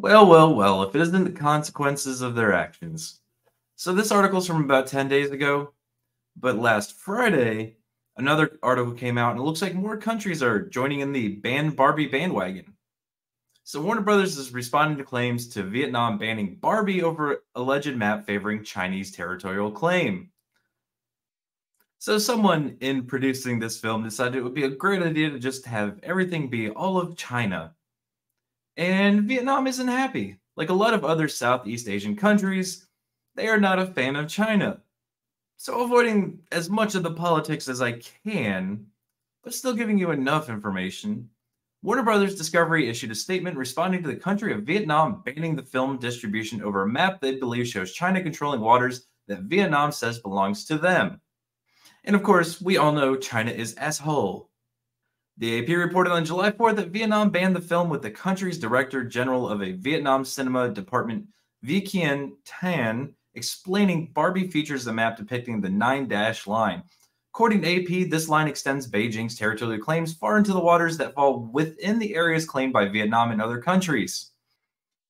Well, well, well, if it isn't the consequences of their actions. So this article's from about 10 days ago, but last Friday, another article came out and it looks like more countries are joining in the ban Barbie bandwagon. So Warner Brothers is responding to claims to Vietnam banning Barbie over alleged map favoring Chinese territorial claim. So someone in producing this film decided it would be a great idea to just have everything be all of China and Vietnam isn't happy. Like a lot of other Southeast Asian countries, they are not a fan of China. So, avoiding as much of the politics as I can, but still giving you enough information, Warner Brothers Discovery issued a statement responding to the country of Vietnam banning the film distribution over a map they believe shows China controlling waters that Vietnam says belongs to them. And of course, we all know China is asshole. The AP reported on July 4th that Vietnam banned the film with the country's director general of a Vietnam cinema department, Vi Kien Thanh, explaining Barbie features a map depicting the nine dash line. According to AP, this line extends Beijing's territorial claims far into the waters that fall within the areas claimed by Vietnam and other countries.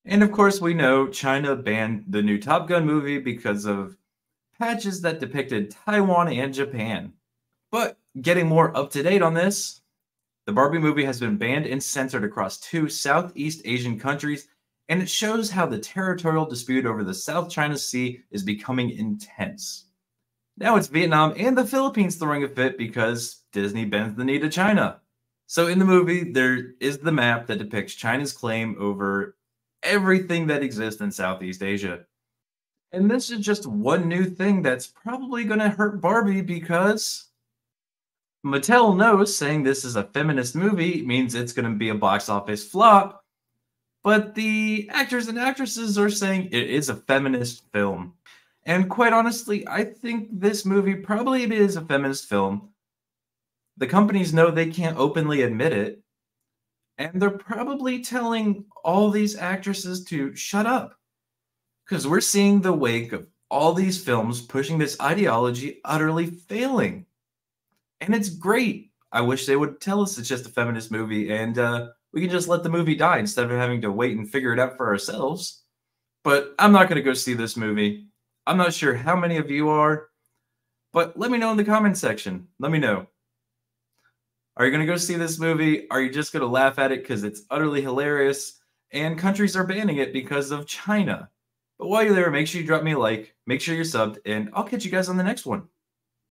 And of course, we know China banned the new Top Gun movie because of patches that depicted Taiwan and Japan. But getting more up to date on this, the Barbie movie has been banned and censored across two Southeast Asian countries, and it shows how the territorial dispute over the South China Sea is becoming intense. Now it's Vietnam and the Philippines throwing a fit because Disney bends the knee to China. So in the movie, there is the map that depicts China's claim over everything that exists in Southeast Asia. And this is just one new thing that's probably going to hurt Barbie because Mattel knows saying this is a feminist movie means it's going to be a box office flop, but the actors and actresses are saying it is a feminist film. And quite honestly, I think this movie probably is a feminist film. The companies know they can't openly admit it, and they're probably telling all these actresses to shut up. Because we're seeing the wake of all these films pushing this ideology utterly failing and it's great. I wish they would tell us it's just a feminist movie and uh, we can just let the movie die instead of having to wait and figure it out for ourselves. But I'm not going to go see this movie. I'm not sure how many of you are, but let me know in the comment section. Let me know. Are you going to go see this movie? Are you just going to laugh at it because it's utterly hilarious and countries are banning it because of China? But while you're there, make sure you drop me a like, make sure you're subbed, and I'll catch you guys on the next one.